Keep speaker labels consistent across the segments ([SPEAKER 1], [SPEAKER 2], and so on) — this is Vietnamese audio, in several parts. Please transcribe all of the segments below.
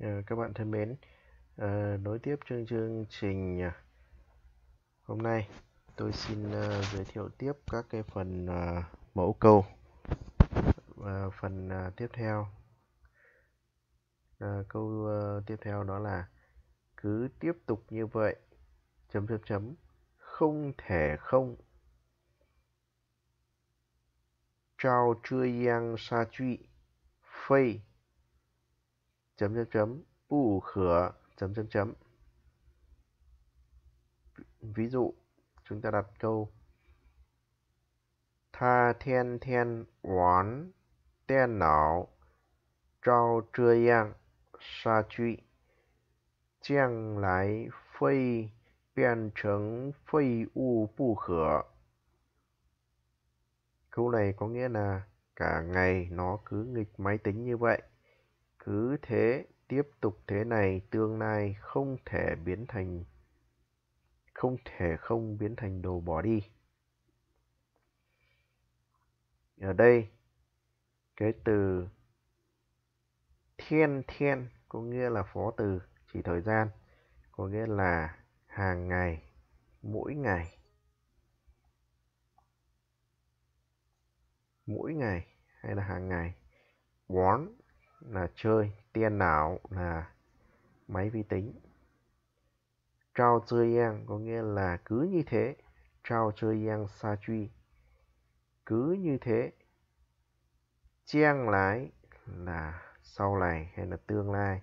[SPEAKER 1] Ờ, các bạn thân mến, à, nối tiếp chương chương trình ờ, hôm nay tôi xin uh, giới thiệu tiếp các cái phần uh, mẫu câu Và phần uh, tiếp theo. Uh, câu uh, tiếp theo đó là cứ tiếp tục như vậy chấm chấm chấm không thể không. Trao chưa yang sa truy phây chấm chấm chấm, bù khở chấm chấm chấm. Ví dụ, chúng ta đặt câu, tha thiên thiên oán đen não trao trưa yang sa truy giang lái phây biên chứng phây u bù khở câu này có nghĩa là cả ngày nó cứ nghịch máy tính như vậy cứ thế, tiếp tục thế này, tương lai không thể biến thành, không thể không biến thành đồ bỏ đi. Ở đây, cái từ thiên thiên có nghĩa là phó từ, chỉ thời gian, có nghĩa là hàng ngày, mỗi ngày. Mỗi ngày hay là hàng ngày. Quán là chơi, tiền não là máy vi tính. Trao chơi yang có nghĩa là cứ như thế, trao chơi yang sa truy cứ như thế, chiang lái là sau này hay là tương lai.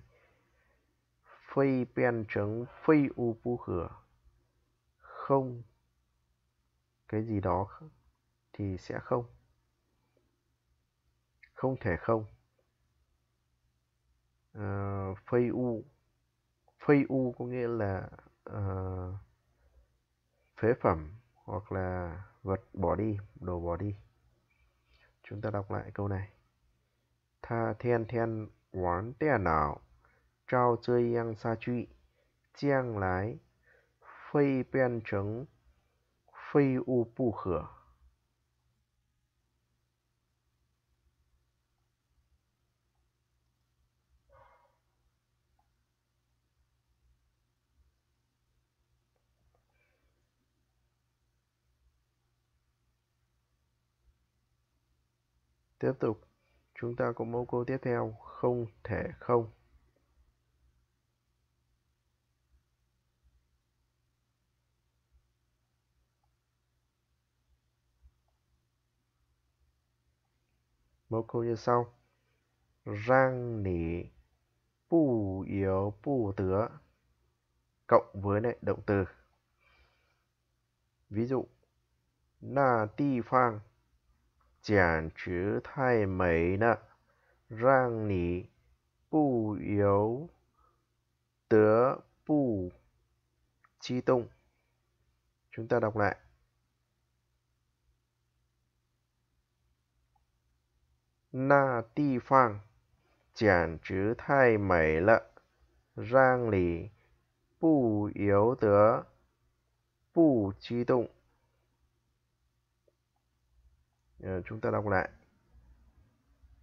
[SPEAKER 1] Phi pen chứng phi u bu khửa không. Cái gì đó thì sẽ không. Không thể không phây u. Phây u có nghĩa là uh, phế phẩm hoặc là vật bỏ đi đồ bỏ đi. Chúng ta đọc lại câu này. Tha thiên thiên quán tè nào trao chơi yang sa truy chiang lái phây biến trứng phây u pu khửa. Tiếp tục, chúng ta có mẫu câu tiếp theo, không thể không. Mẫu câu như sau. Rang nỉ bù yếu bù tứa cộng với lại động từ. Ví dụ, na ti phang 简直太美了，让你不由得不激动。Chúng ta đọc lại. Na địa phương 简直太美了，让你不由得不激动。 Ờ, chúng ta đọc lại.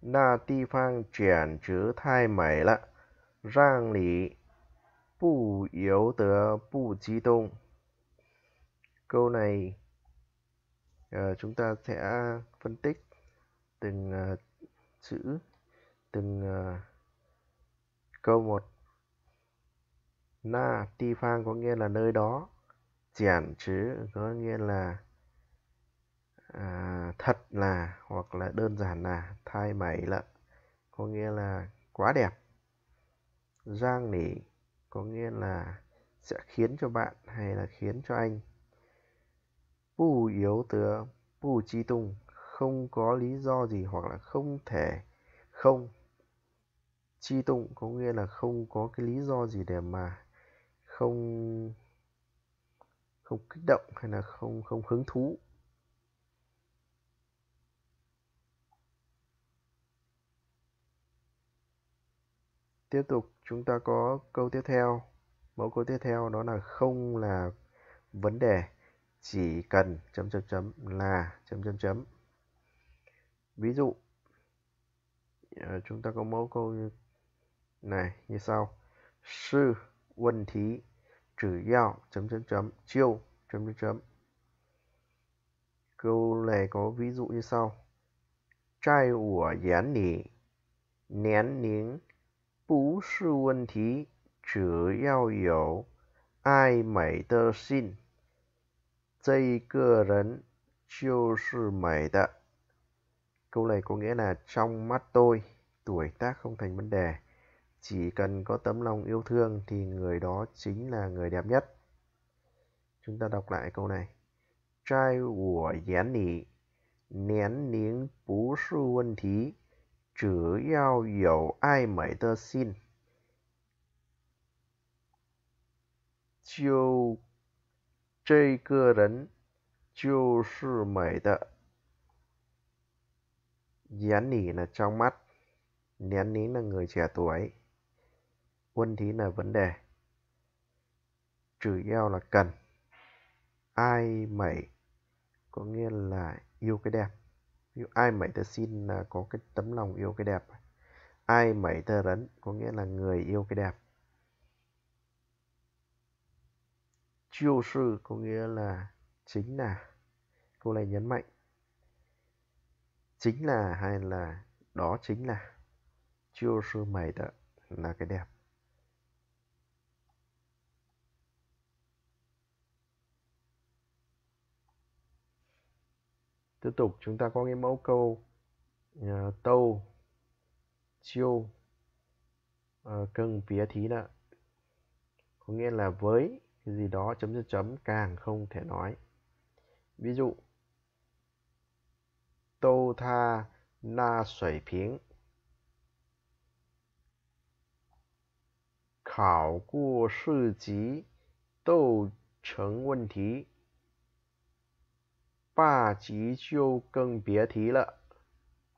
[SPEAKER 1] Na ti phang chuyển chữ thay mày lạ. Rang lý bù yếu tớ bù chi đông câu này ờ, chúng ta sẽ phân tích từng ờ, chữ, từng câu một. Na ti phang có nghĩa là nơi đó. Chuyển chứ có nghĩa là à, thật là hoặc là đơn giản là thai mày là có nghĩa là quá đẹp. Giang nỉ có nghĩa là sẽ khiến cho bạn hay là khiến cho anh. Bù yếu tớ bù chi tung không có lý do gì hoặc là không thể không. Chi tung có nghĩa là không có cái lý do gì để mà không không kích động hay là không không hứng thú. Tiếp tục chúng ta có câu tiếp theo. Mẫu câu tiếp theo đó là không là vấn đề, chỉ cần chấm chấm chấm là chấm chấm chấm. Ví dụ ờ, chúng ta có mẫu câu này, như sau. Sư vấn thí, trừ yao chấm chấm chấm. Chiêu, chấm chấm chấm. Câu này có ví dụ như sau. Trai của gián nỉ, nén nín 不是问题，只要有爱美的心，这个人就是美的。Câu này có nghĩa là trong mắt tôi, tuổi tác không thành vấn đề. Chỉ cần có tấm lòng yêu thương thì người đó chính là người đẹp nhất. Chúng ta đọc lại câu này. Trai của gián nỉ, niên ninh bú sư vấn thí, 只要有爱美的心，就这个人就是美的。Gián nỉ là trong mắt, nén ní là người trẻ tuổi, quân thí là vấn đề, trừ eo là cần, ai mẩy có nghĩa là yêu cái đẹp ví dụ, ai mẩy tờ xin là có cái tấm lòng yêu cái đẹp. Ai mẩy tờ rấn, có nghĩa là người yêu cái đẹp. Chiêu sư có nghĩa là chính là, câu này nhấn mạnh. Chính là hay là đó chính là, chiêu sư mẩy tờ là cái đẹp. tiếp tục chúng ta có cái mẫu câu uh, tâu chiêu ờ, uh, cân phía thí nạ có nghĩa là với cái gì đó chấm chấm chấm càng không thể nói. Ví dụ tâu tha na sủy phiến khảo của sư chí tâu chứng vấn đề ba chỉ chiêu cưng bía thí lợ.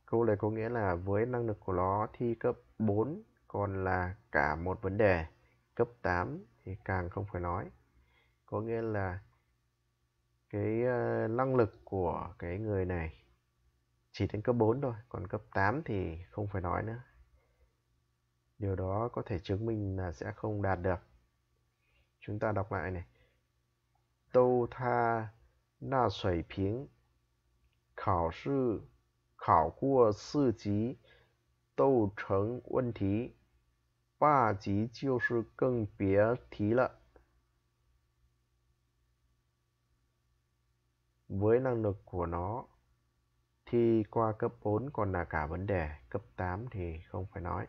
[SPEAKER 1] Câu này có nghĩa là với năng lực của nó thi cấp 4 còn là cả một vấn đề. Cấp 8 thì càng không phải nói. Có nghĩa là cái ờ, năng lực của cái người này chỉ đến cấp 4 thôi, còn cấp 8 thì không phải nói nữa. Điều đó có thể chứng minh là sẽ không đạt được. Chúng ta đọc lại này. Tô tha 那水平考试考过四级都成问题，八级就是更别提了。Với năng lực của nó, thi qua cấp 4 còn là cả vấn đề, cấp 8 thì không phải nói.